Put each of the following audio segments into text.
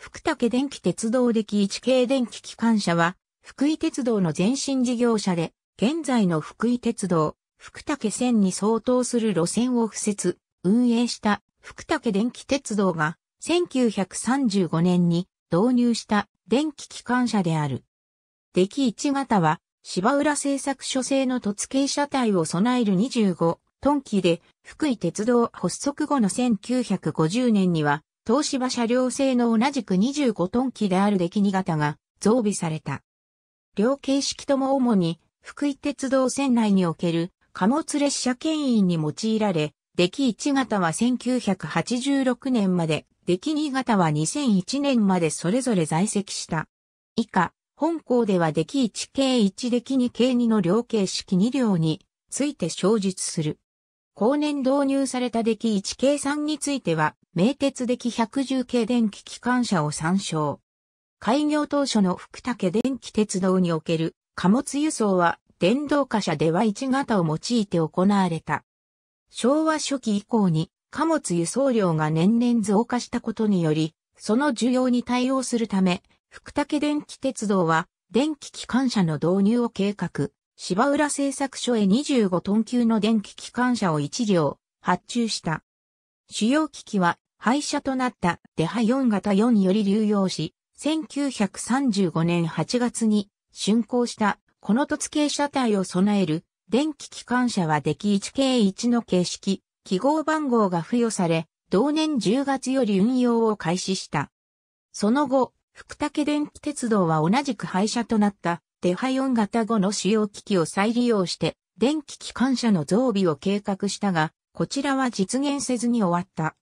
福武電気鉄道デキ1系電気機関車は、福井鉄道の前身事業者で、現在の福井鉄道、福武線に相当する路線を敷設、運営した福武電気鉄道が、1935年に導入した電気機関車である。デキ1型は、芝浦製作所製の突形車体を備える25トン機で、福井鉄道発足後の1950年には、東芝車両製の同じく25トン機であるデキ2型が増備された。両形式とも主に福井鉄道線内における貨物列車牽引に用いられ、デキ1型は1986年まで、デキ2型は2001年までそれぞれ在籍した。以下、本校ではデキ1系1デキ2系2の両形式2両について詳述する。後年導入されたデキ1系3については、名鉄デキ110系電気機関車を参照。開業当初の福武電気鉄道における貨物輸送は電動貨車では1型を用いて行われた。昭和初期以降に貨物輸送量が年々増加したことにより、その需要に対応するため、福武電気鉄道は電気機関車の導入を計画、芝浦製作所へ25トン級の電気機関車を1両発注した。主要機器は廃車となったデハ4型4より流用し、1935年8月に竣工したこの突形車体を備える電気機関車はデキ1系1の形式、記号番号が付与され、同年10月より運用を開始した。その後、福武電気鉄道は同じく廃車となったデハ4型5の主要機器を再利用して電気機関車の増備を計画したが、こちらは実現せずに終わった。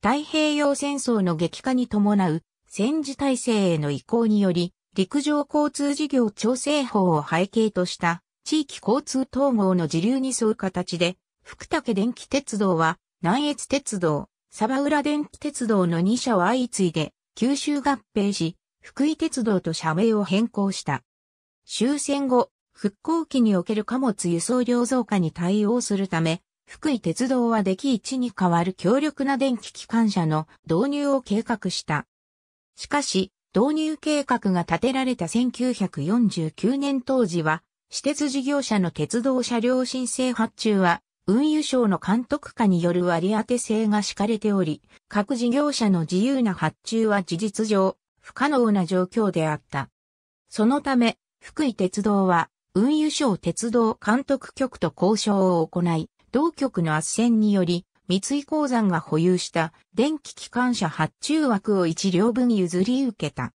太平洋戦争の激化に伴う戦時体制への移行により、陸上交通事業調整法を背景とした地域交通統合の自流に沿う形で、福武電気鉄道は南越鉄道、サバ浦電気鉄道の2社を相次いで九州合併し、福井鉄道と社名を変更した。終戦後、復興期における貨物輸送量増加に対応するため、福井鉄道はデキ1に代わる強力な電気機関車の導入を計画した。しかし、導入計画が立てられた1949年当時は、私鉄事業者の鉄道車両申請発注は、運輸省の監督下による割り当て制が敷かれており、各事業者の自由な発注は事実上、不可能な状況であった。そのため、福井鉄道は、運輸省鉄道監督局と交渉を行い、同局の圧旋により、三井鉱山が保有した電気機関車発注枠を1両分譲り受けた。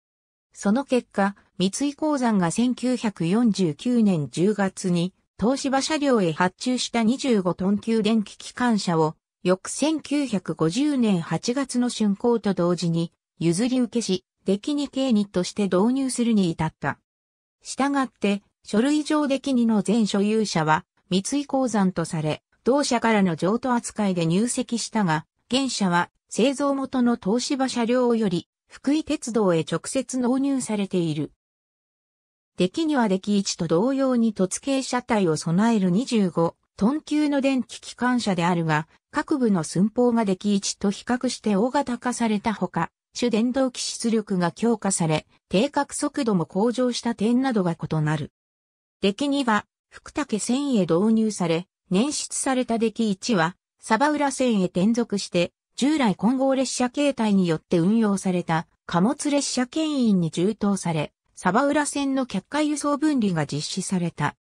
その結果、三井鉱山が1949年10月に東芝車両へ発注した25トン級電気機関車を翌1950年8月の竣工と同時に譲り受けし、デキニ系2として導入するに至った。したがって、書類上デキニの全所有者は三井鉱山とされ、同社からの譲渡扱いで入籍したが、現社は製造元の東芝車両より福井鉄道へ直接納入されている。デキにはデキ1と同様に突形車体を備える25トン級の電気機関車であるが、各部の寸法がデキ1と比較して大型化されたほか、主電動機出力が強化され、定格速度も向上した点などが異なる。デキ2は、福武線へ導入され、捻出されたデキ1は、サバ浦線へ転属して、従来混合列車形態によって運用された貨物列車牽引に充当され、サバ浦線の客貨輸送分離が実施された。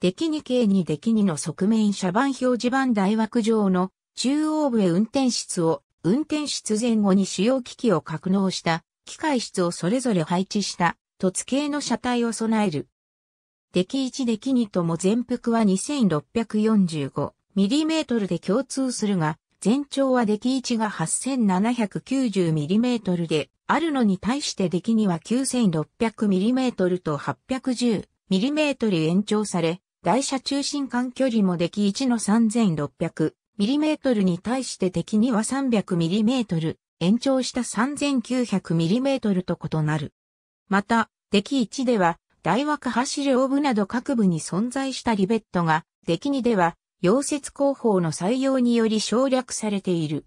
デキ2系にデキ2の側面車番表示板台枠上の中央部へ運転室を、運転室前後に主要機器を格納した機械室をそれぞれ配置した凸形の車体を備える。デキ1デキ2とも全幅は 2645mm で共通するが、全長はデキ1が 8790mm であるのに対してデキ2は 9600mm と 810mm 延長され、台車中心間距離もデキ1の 3600mm に対してデキ2は 300mm 延長した 3900mm と異なる。また、デキ1では大枠橋両部など各部に存在したリベットが、デキニでは、溶接工法の採用により省略されている。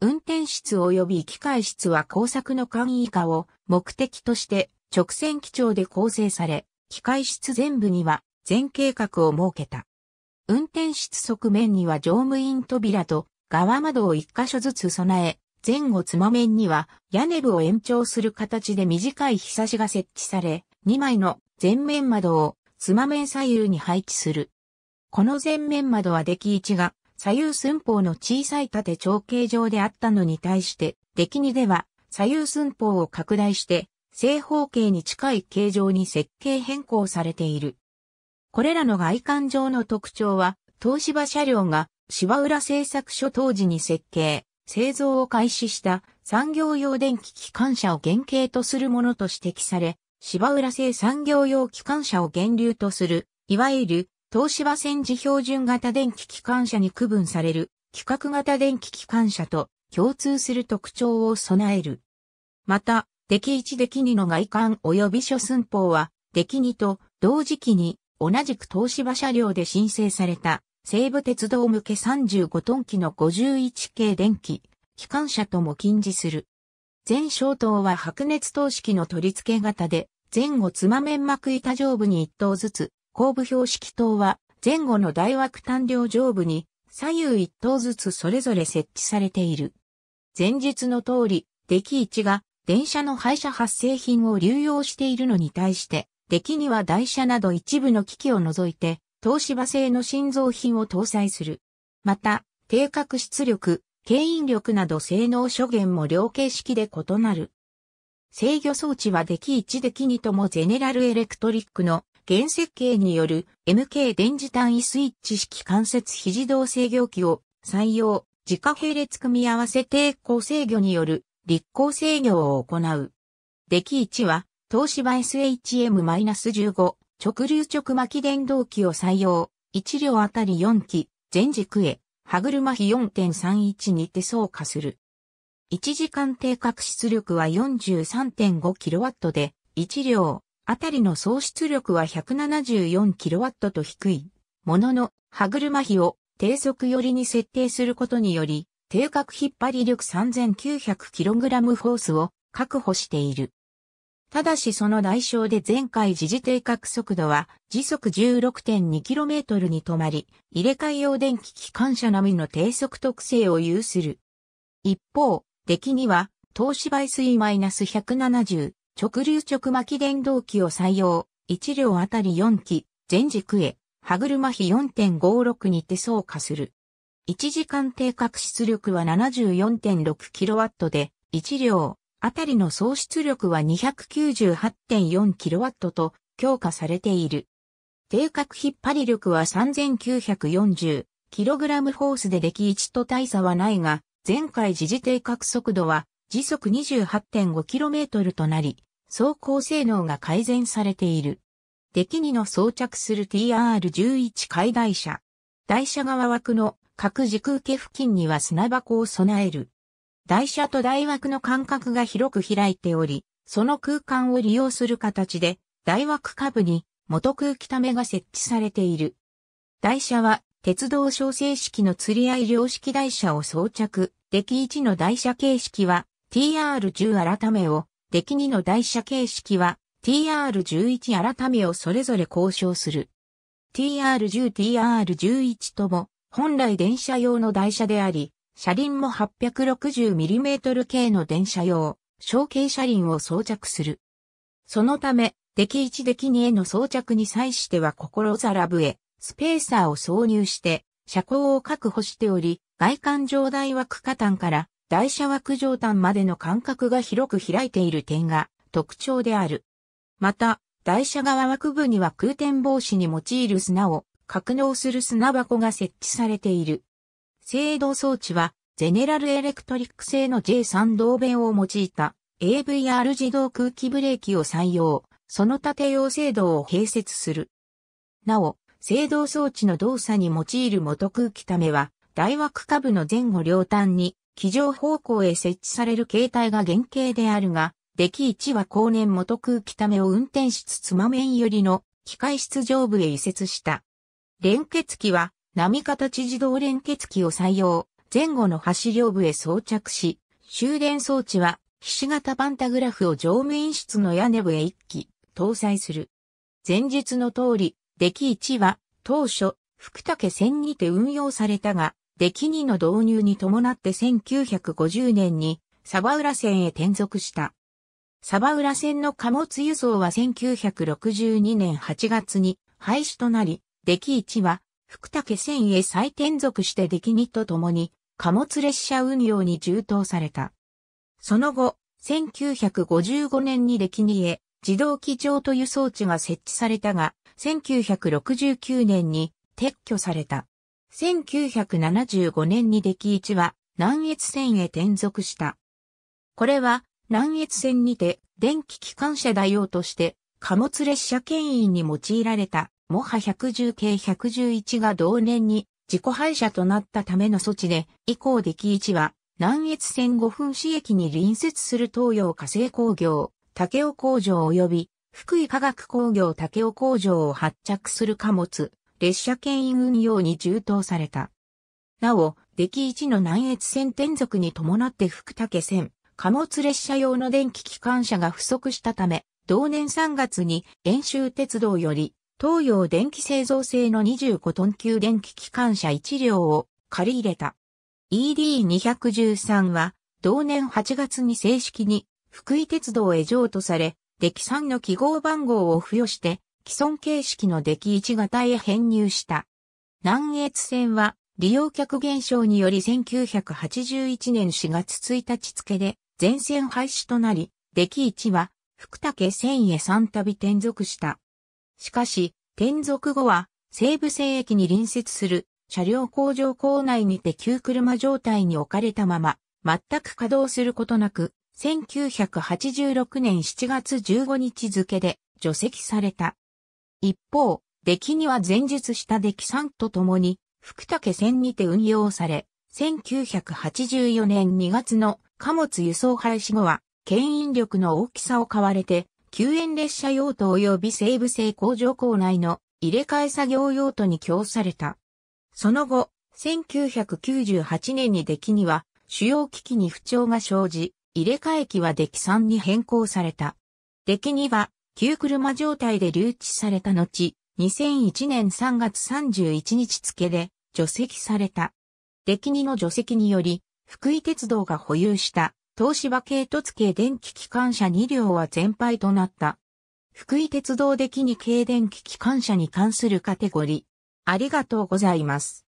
運転室及び機械室は工作の簡易化を目的として直線基調で構成され、機械室全部には全計画を設けた。運転室側面には乗務員扉と側窓を一箇所ずつ備え、前後つま面には屋根部を延長する形で短い日差しが設置され、2枚の前面窓をつま面左右に配置する。この前面窓はデキ1が左右寸法の小さい縦長形状であったのに対して、デキ2では左右寸法を拡大して正方形に近い形状に設計変更されている。これらの外観上の特徴は、東芝車両が芝浦製作所当時に設計、製造を開始した産業用電気機関車を原型とするものと指摘され、芝浦製産業用機関車を源流とする、いわゆる東芝戦時標準型電気機関車に区分される規格型電気機関車と共通する特徴を備える。また、デキ1デキ2の外観及び諸寸法は、デキ2と同時期に同じく東芝車両で申請された西武鉄道向け35トン機の51系電気、機関車とも近似する。全消灯は白熱灯式の取り付け型で、前後つま面膜板上部に1灯ずつ、後部標識灯は前後の大枠単量上部に左右1灯ずつそれぞれ設置されている。前述の通り、デキ1が電車の廃車発生品を流用しているのに対して、出来には台車など一部の機器を除いて、東芝製の心臓品を搭載する。また、低角出力、牽引力など性能諸言も両形式で異なる。制御装置は出来1出来2ともゼネラルエレクトリックの原設計による MK 電磁単位スイッチ式関節非自動制御機を採用、自家並列組み合わせ抵抗制御による立候制御を行う。出来1は東芝 SHM-15 直流直巻電動機を採用。1両あたり4機、全軸へ、歯車比4.31にて走化する。1時間定格出力は 43.5kW で、1両あたりの総出力は 174kW と低い。ものの、歯車比を低速寄りに設定することにより、定格引っ張り力 3900kg フォースを確保している。ただしその代償で前回時時定格速度は時速 16.2km に止まり、入れ替え用電気機関車並みの低速特性を有する。一方、出来には、東芝水 -170 直流直巻電動機を採用、1両あたり4機、全軸へ、歯車比4.56にて走化する。1時間定格出力は 74.6kW で、1両あたりの総出力は 298.4kW と強化されている。定格引っ張り力は 3940kg フォースで出来1と大差はないが、前回時時定格速度は時速 28.5km となり、走行性能が改善されている。出来2の装着する TR11 階台車。台車側枠の各軸受け付近には砂箱を備える。台車と台枠の間隔が広く開いており、その空間を利用する形で、台枠下部に元空気ためが設置されている。台車は、鉄道小整式の釣り合い両式台車を装着、デキ1の台車形式は TR10 改めを、デキ2の台車形式は TR11 改めをそれぞれ交渉する。TR10、TR11 とも本来電車用の台車であり、車輪も 860mm 系の電車用、小径車輪を装着する。そのため、デキ1デキ2への装着に際しては心皿部へ、スペーサーを挿入して、車高を確保しており、外観上台枠下端から台車枠上端までの間隔が広く開いている点が特徴である。また、台車側枠部には空転防止に用いる砂を格納する砂箱が設置されている。制動装置は、ゼネラルエレクトリック製の J3 導弁を用いた AVR 自動空気ブレーキを採用、その縦用制動を併設する。なお、制動装置の動作に用いる元空気ためは、大枠下部の前後両端に、機上方向へ設置される形態が原型であるが、デキ1は後年元空気ためを運転室つま面寄りの機械室上部へ移設した。連結機は波形自動連結機を採用。前後の橋両部へ装着し、終電装置は、ひし形パンタグラフを乗務員室の屋根部へ一機、搭載する。前述の通り、デキ1は、当初、福武線にて運用されたが、デキ2の導入に伴って1950年に、サバ浦線へ転属した。サバ浦線の貨物輸送は1962年8月に廃止となり、デキ1は福武線へ再転属してデキ2と共に貨物列車運用に充当された。その後、1955年にデキ2へ自動機場と輸送地が設置されたが、1969年に撤去された。1975年にデキ1は南越線へ転属した。これは南越線にて電気機関車代用として貨物列車牽引に用いられたモハ110系111が同年に自己廃車となったための措置で、以降デキ1は南越線5分市駅に隣接する東洋火星工業、竹尾工場及び福井科学工業竹尾工場を発着する貨物、列車牽引運用に充当された。なお、デキ1の南越線転属に伴って福武線、貨物列車用の電気機関車が不足したため、同年3月に遠州鉄道より東洋電気製造製の25トン級電気機関車1両を借り入れた。ED213 は同年8月に正式に福井鉄道へ譲渡され、デキ3の記号番号を付与して既存形式のデキ1型へ編入した。南越線は利用客減少により1981年4月1日付で全線廃止となり、デキ1は福武線へ3旅転属した。しかし、転属後は西武線駅に隣接する車両工場構内にて旧車状態に置かれたまま、全く稼働することなく、1986年7月15日付で除籍された。一方、出来には前述した出来3と共に、福武線にて運用され、1984年2月の貨物輸送廃止後は、牽引力の大きさを買われて、救援列車用途及び西部製工場構内の入れ替え作業用途に供された。その後、1998年に出来には、主要機器に不調が生じ、入れ替え機は出来3に変更された。出来には、旧車状態で留置された後、2001年3月31日付で除籍された。出来2の除籍により、福井鉄道が保有した東芝系突系電気機関車2両は全廃となった。福井鉄道的に軽電気機関車に関するカテゴリー。ありがとうございます。